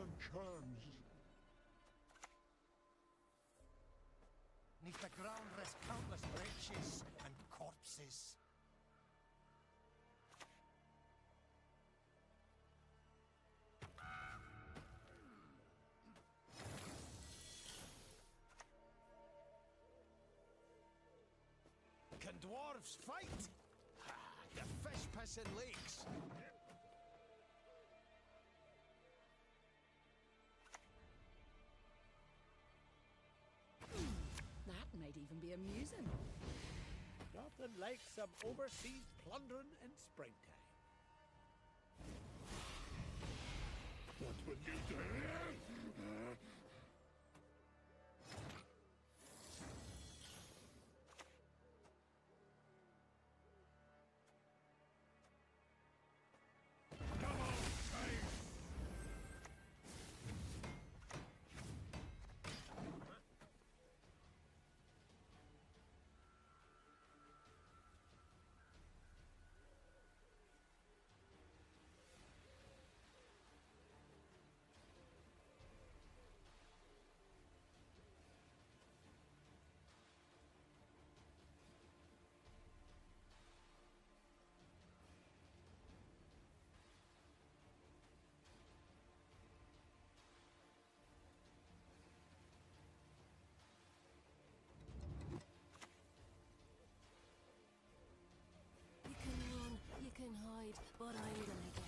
and churns. Neath the ground rest countless wretches and corpses. Can dwarves fight? The fish pissing lakes. Even be amusing. Nothing like some overseas plundering in springtime. What would you do? But I'm gonna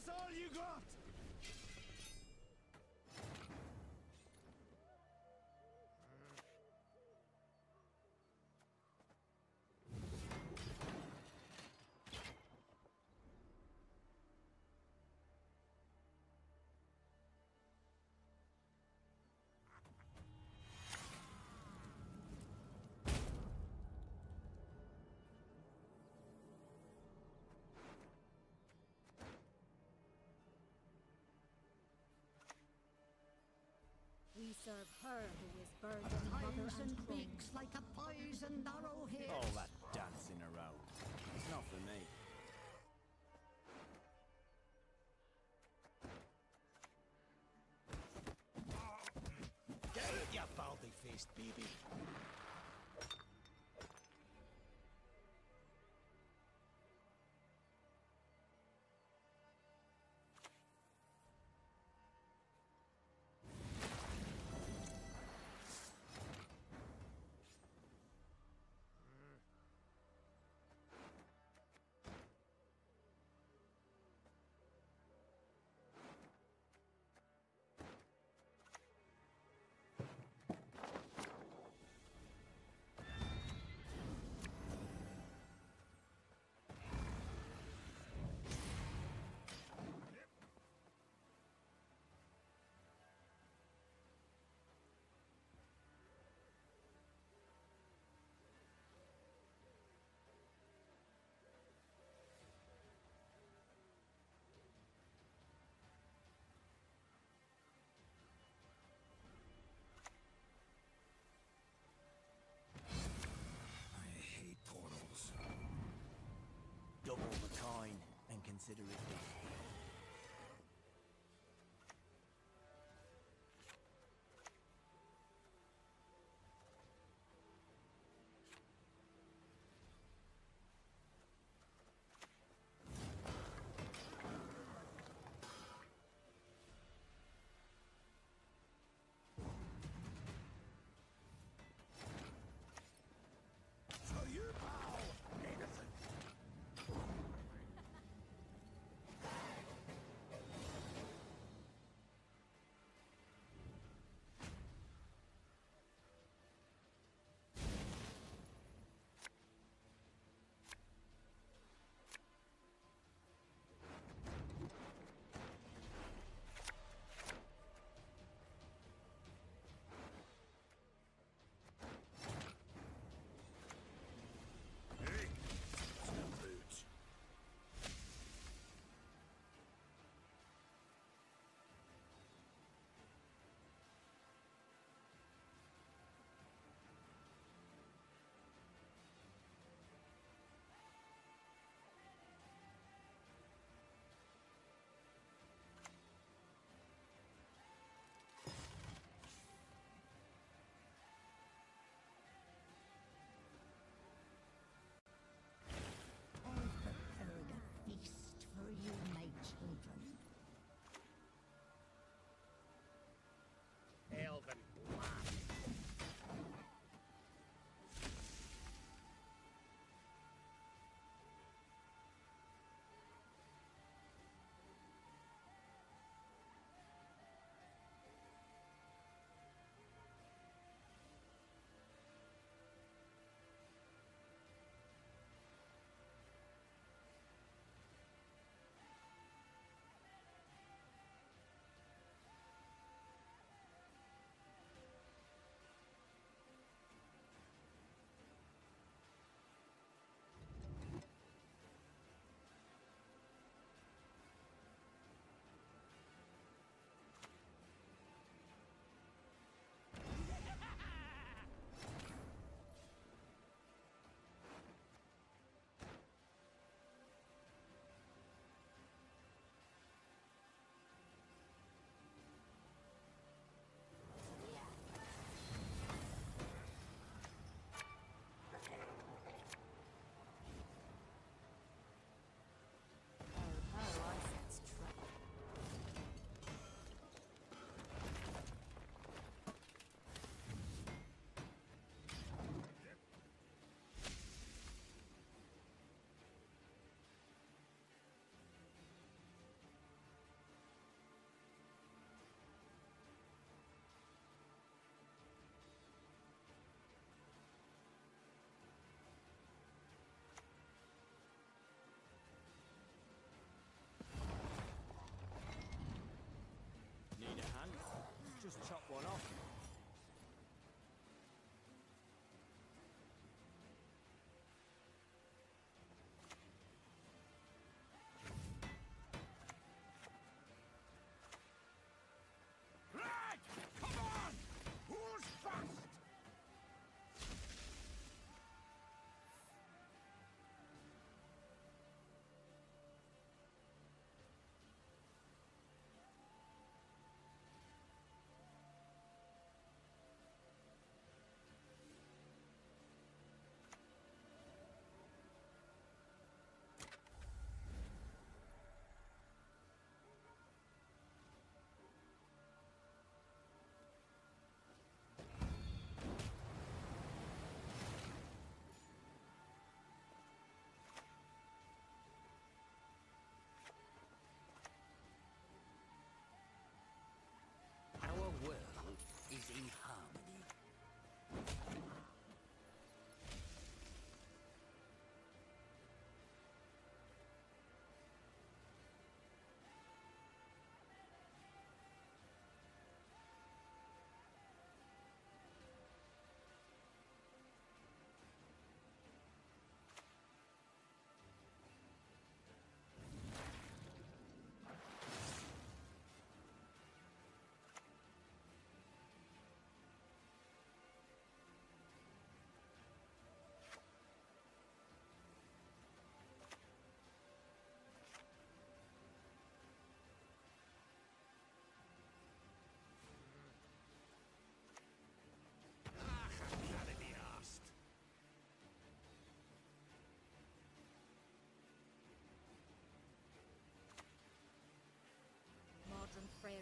us all you got! We serve her who is burned in mother and and beaks like a poisoned arrowhead. All that dancing around. It's not for me. Get it, you baldy-faced baby! Consider it done.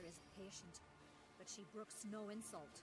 is patient, but she brooks no insult.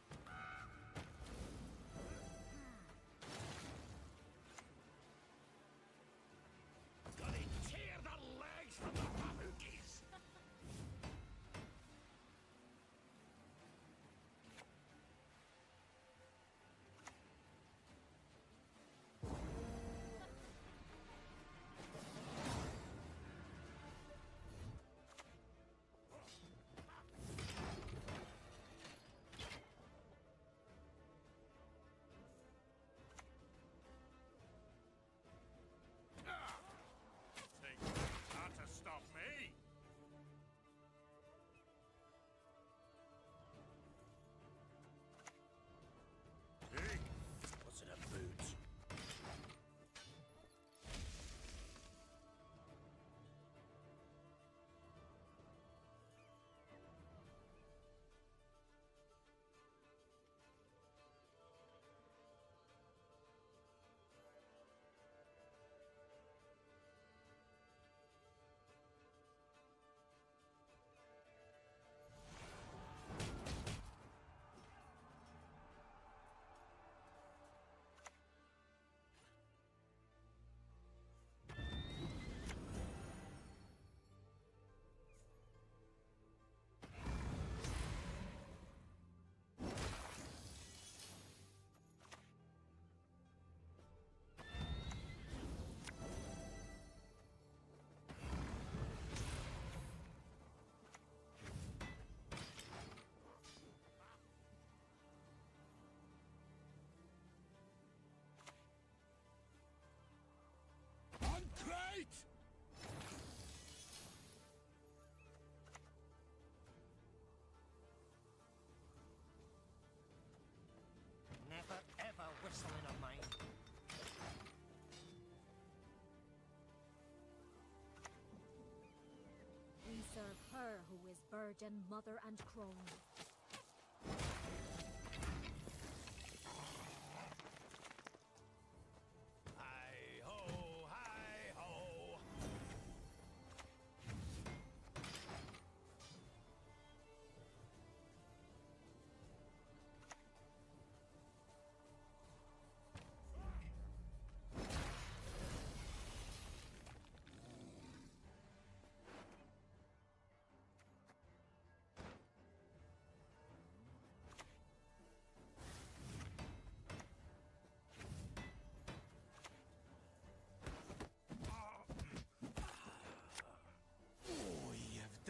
her who is virgin mother and crone.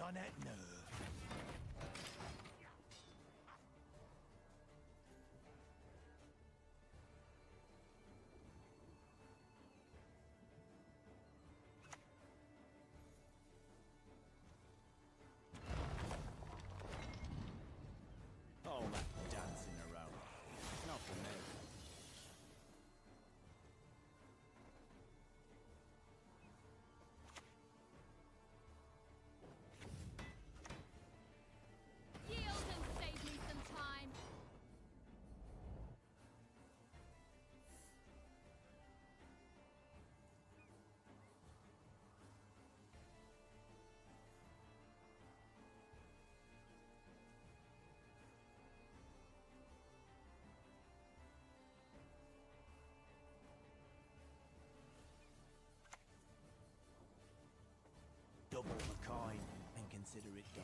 on that note. consider it done.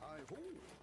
Hi-ho!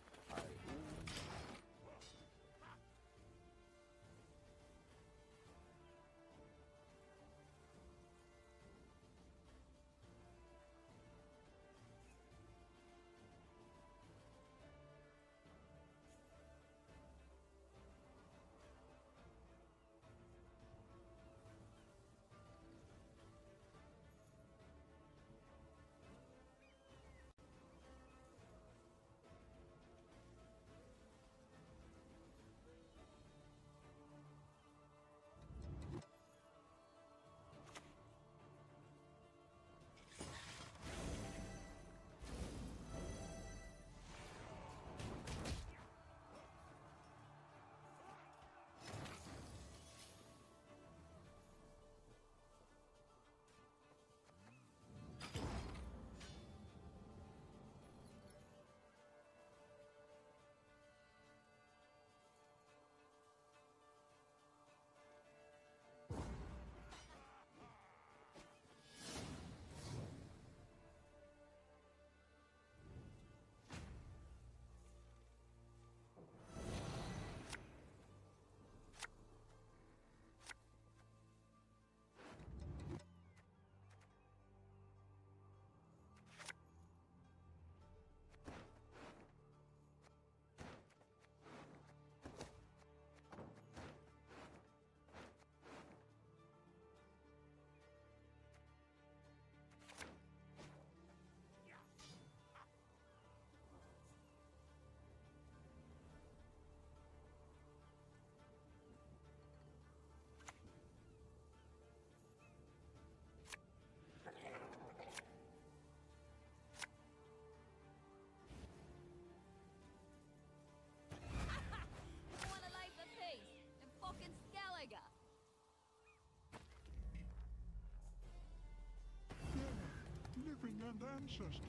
And ancestors.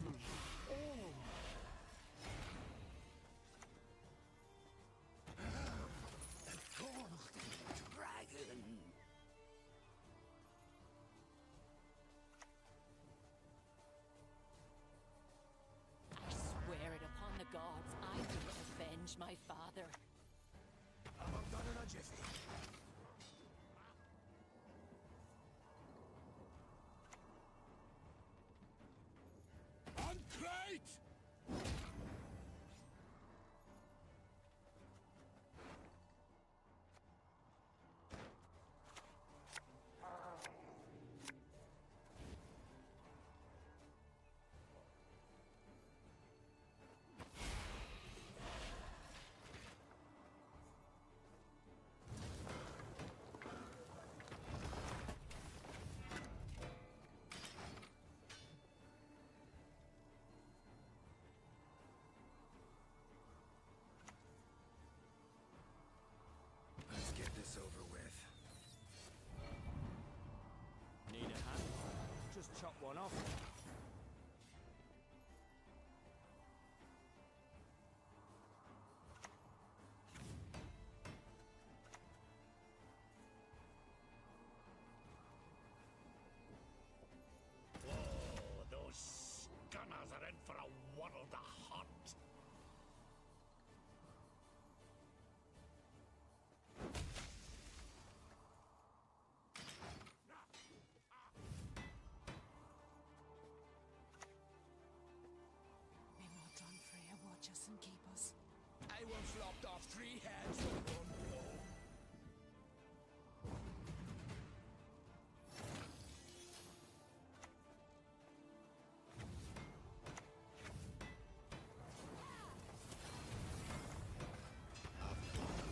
All. The golden dragon. I swear it upon the gods, I will avenge my father. Freya watch us and keep us. I once lopped off three heads with one blow. I've fallen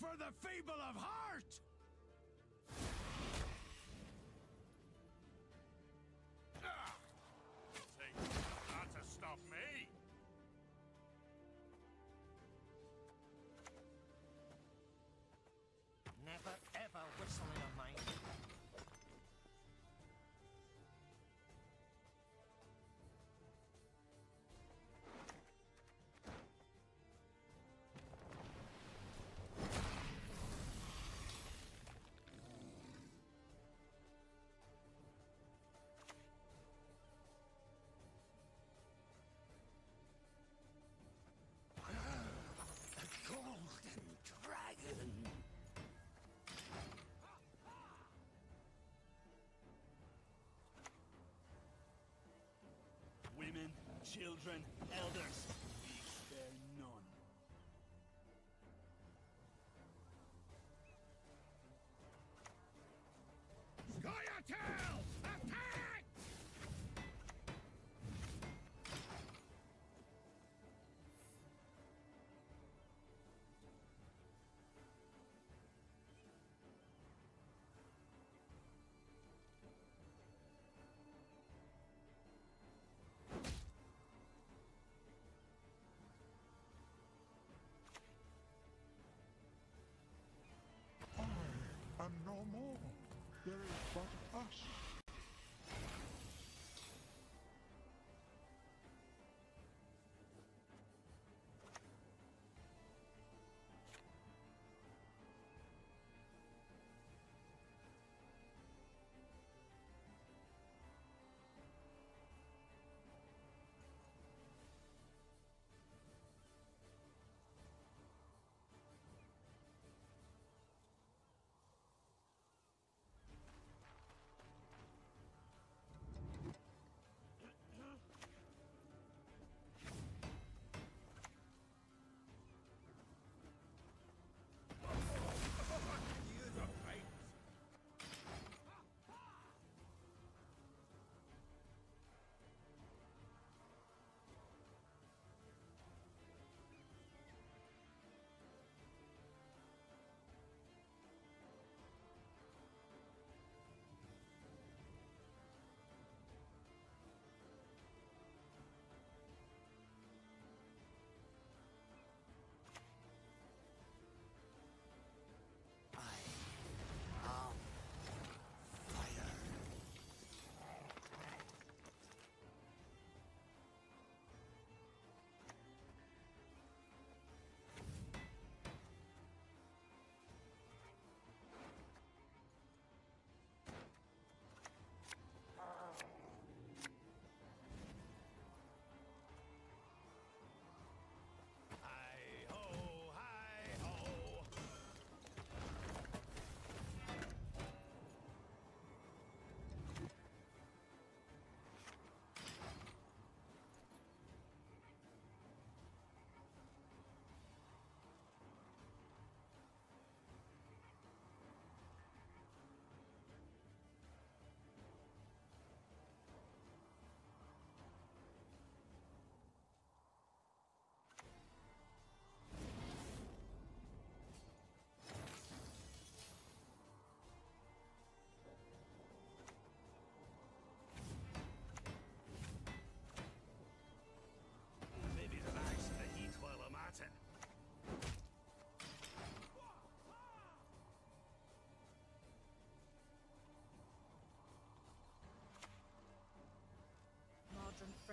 for the feeble of heart! children, elders, very important us.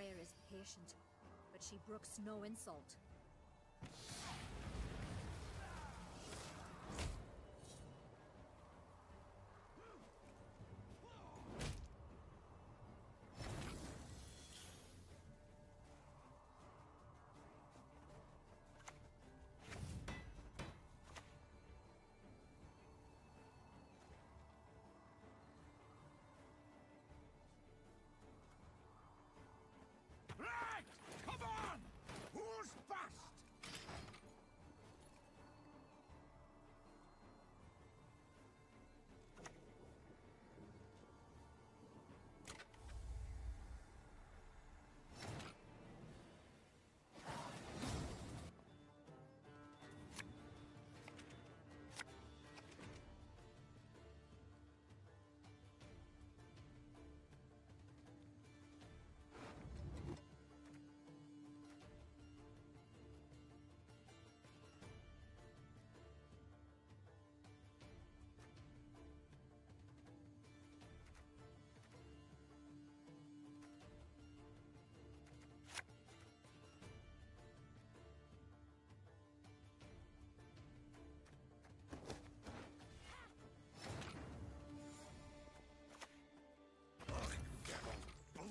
Sire is patient, but she brooks no insult.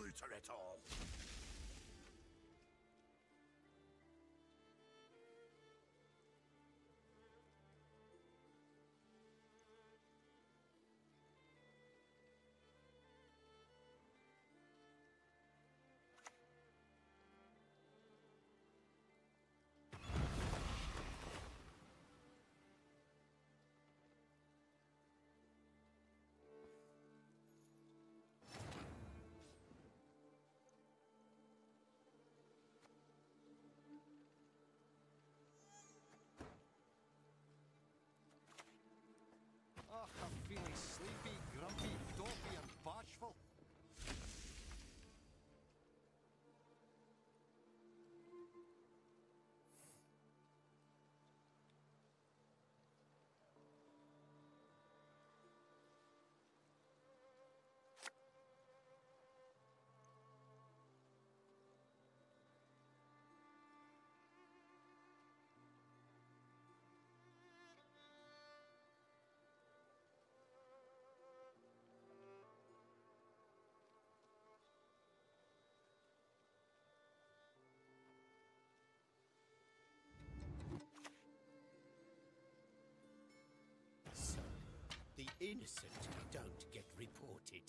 obliterator! Innocent don't get reported.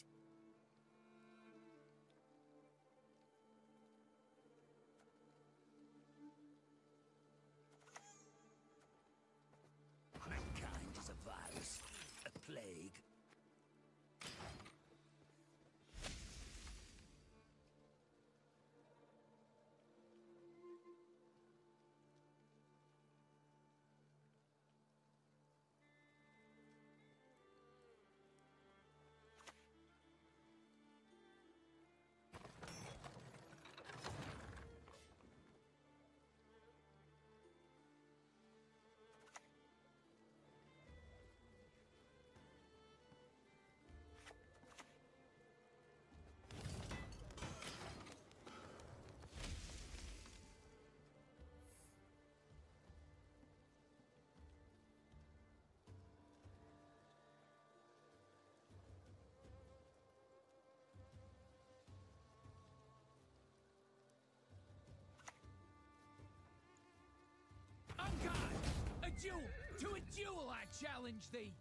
Duel! To a duel I challenge thee!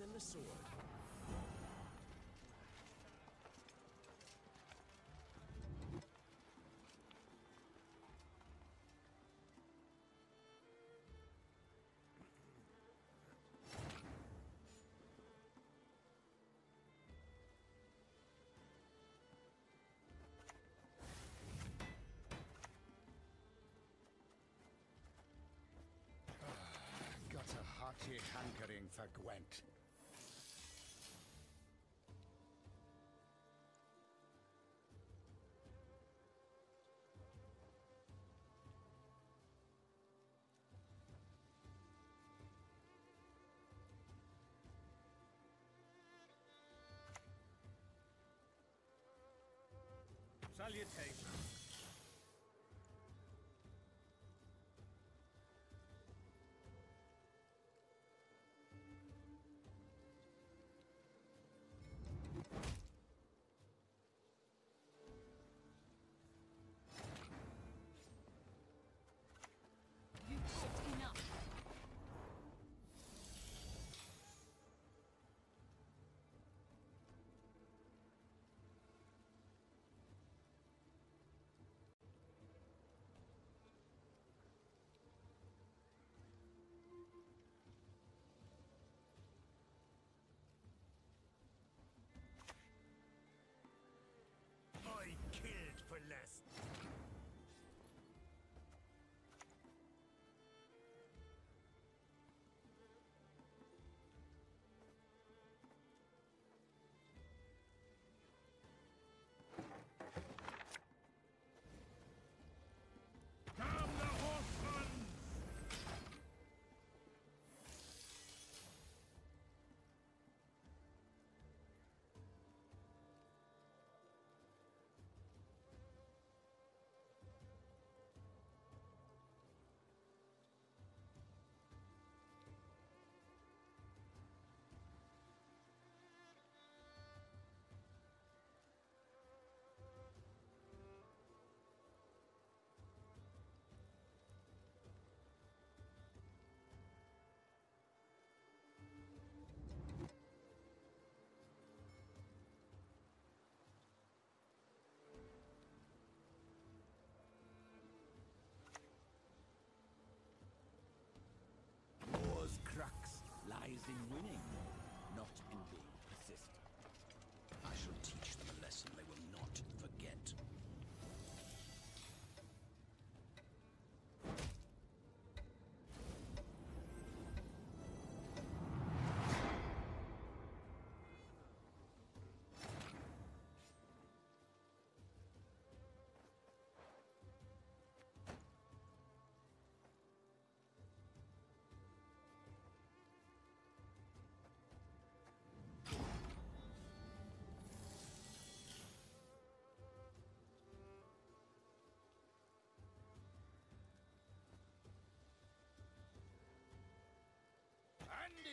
Than the sword. Ah, got a hearty hankering for Gwent. Salutations.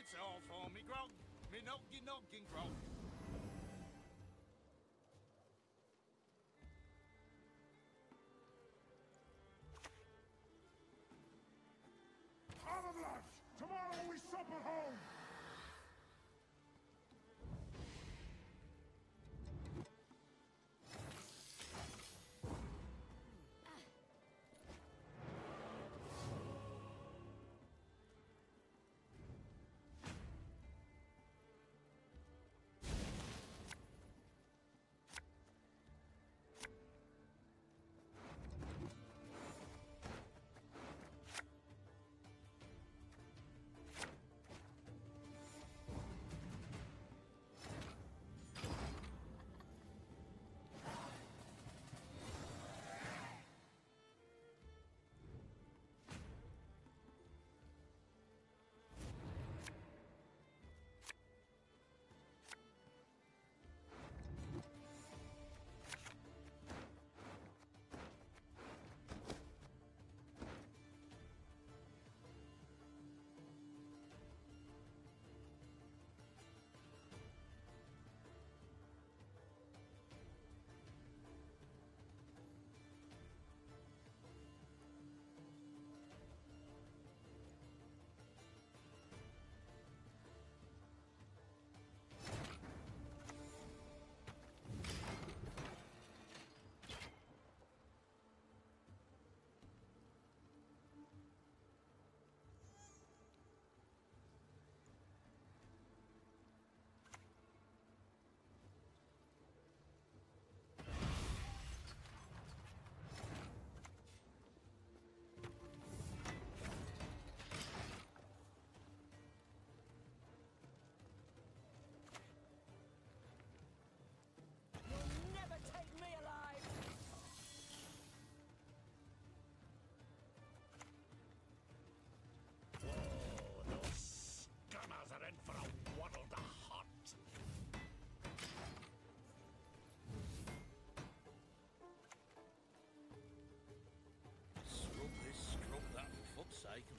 It's all for me grog, me noggy noggin grog.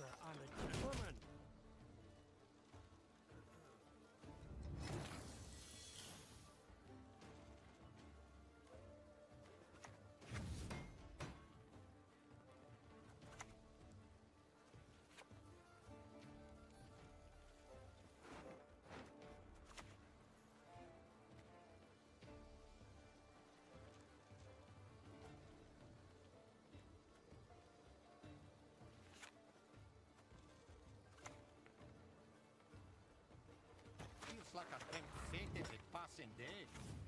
i'm a Listen, Dave.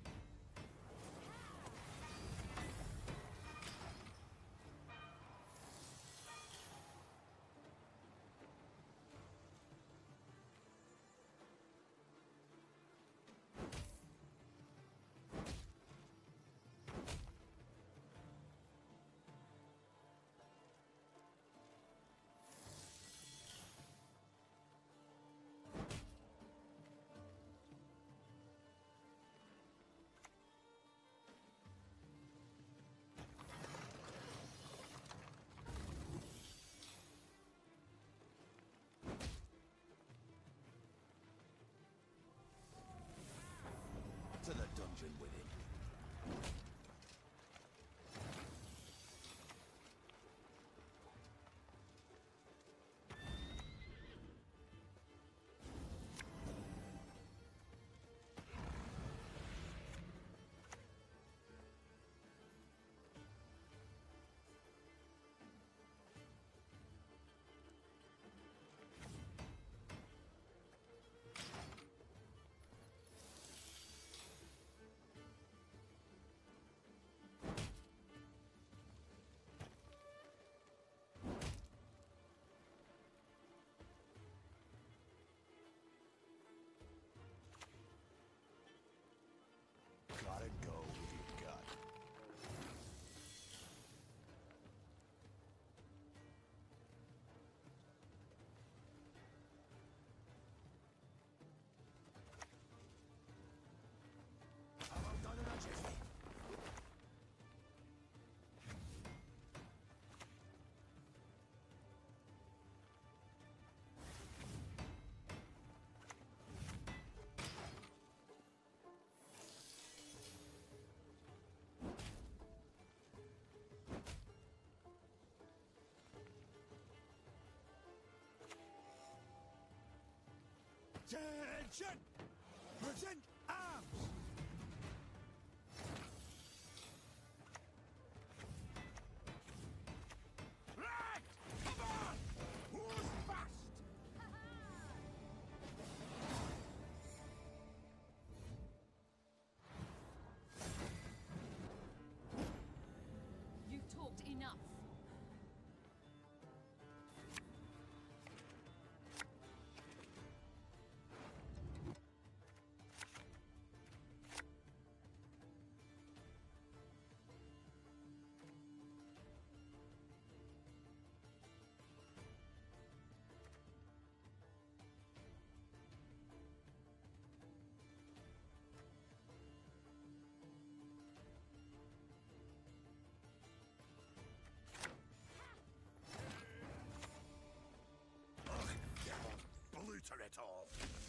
dungeon with it. Attention! Present Bluter it all!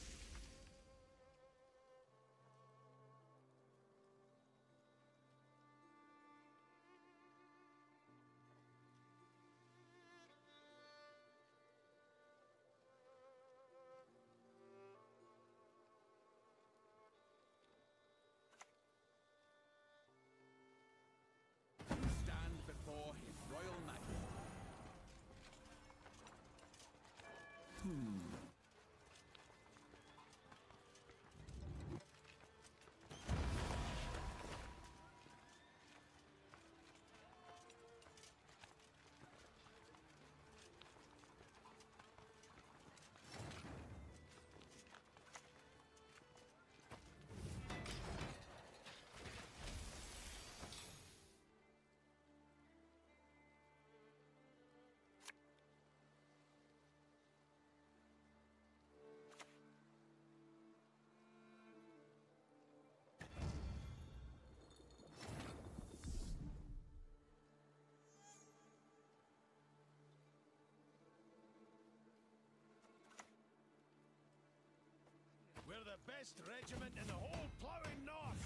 We're the best regiment in the whole plowing north!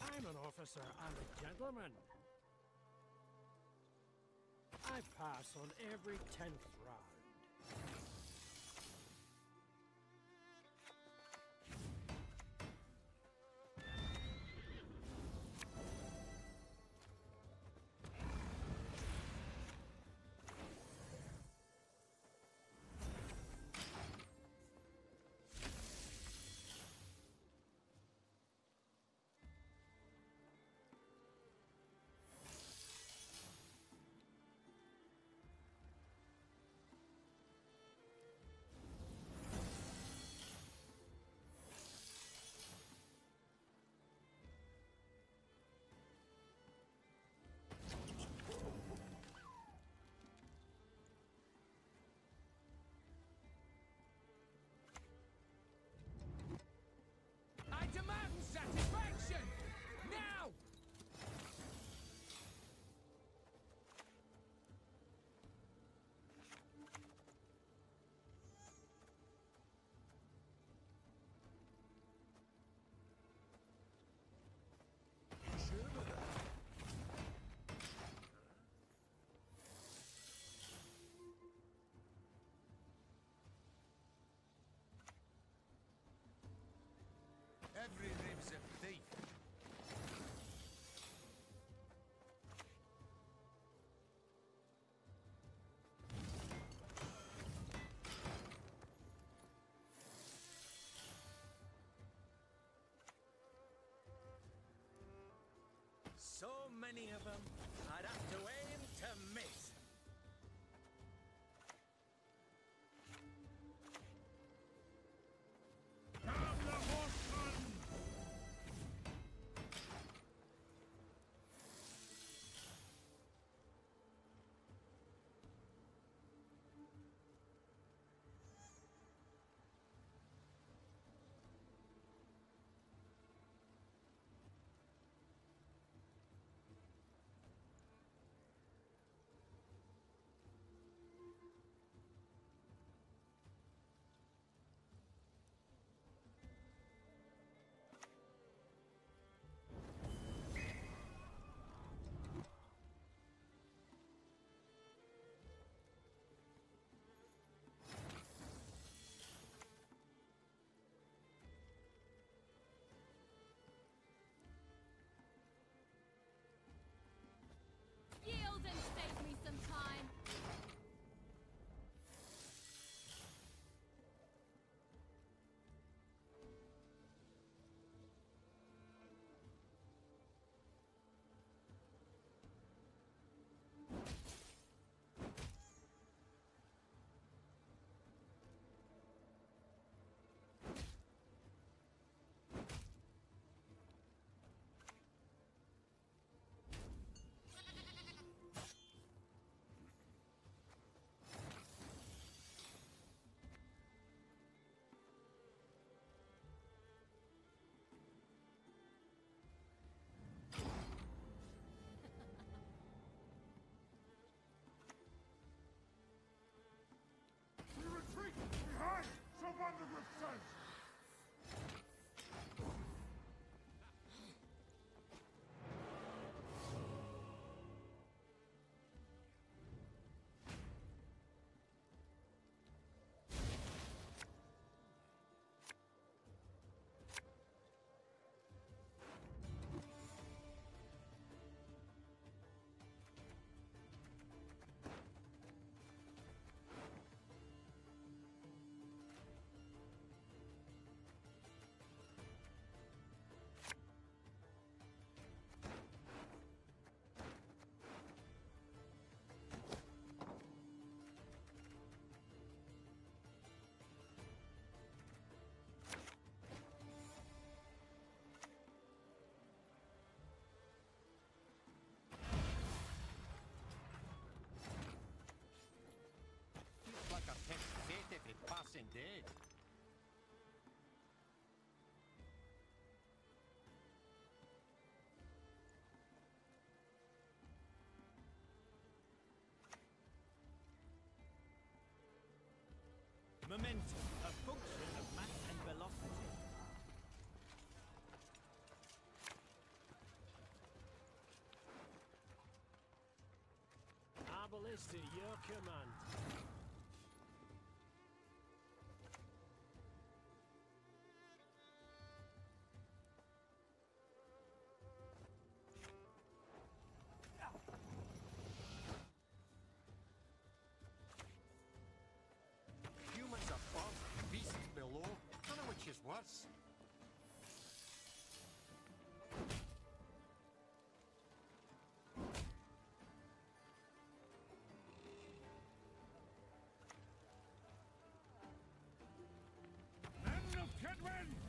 I'm an officer and a gentleman. I pass on every tenth round. Many of them, I'd have to aim to miss. Pass indeed. Momentum, a function of mass and velocity. Arbalister, your command. us? Men of Kaedwen!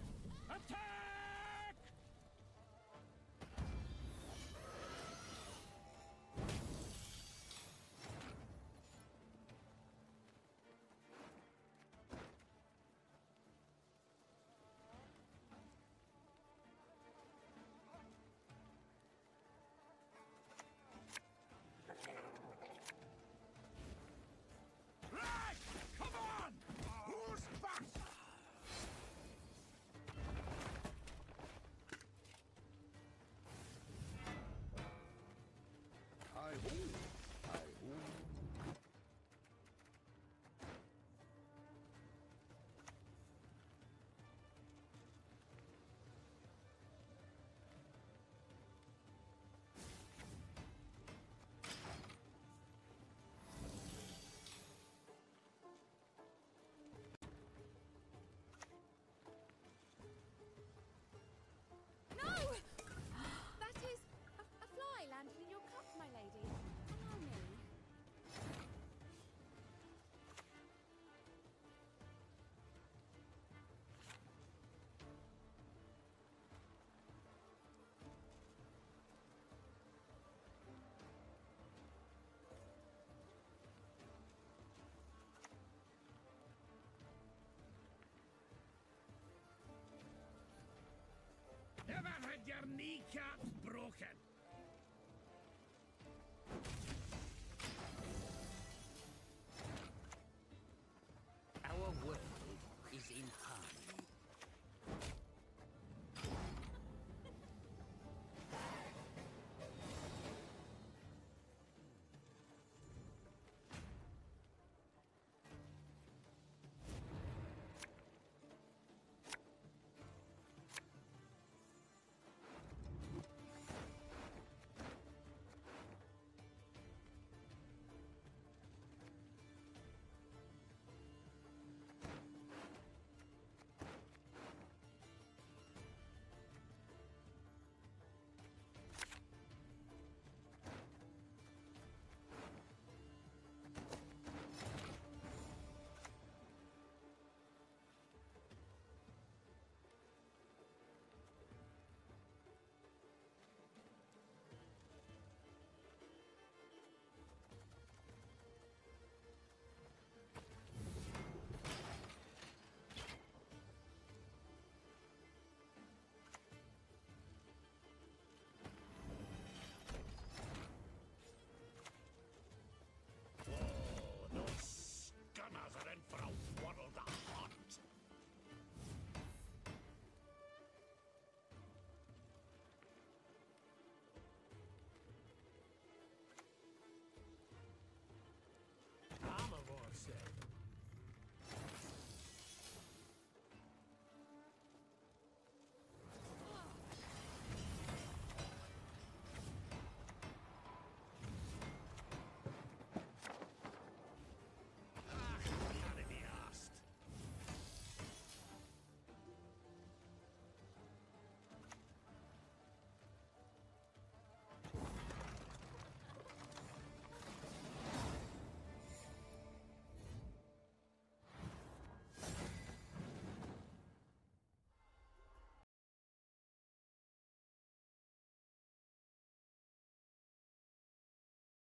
kneecaps.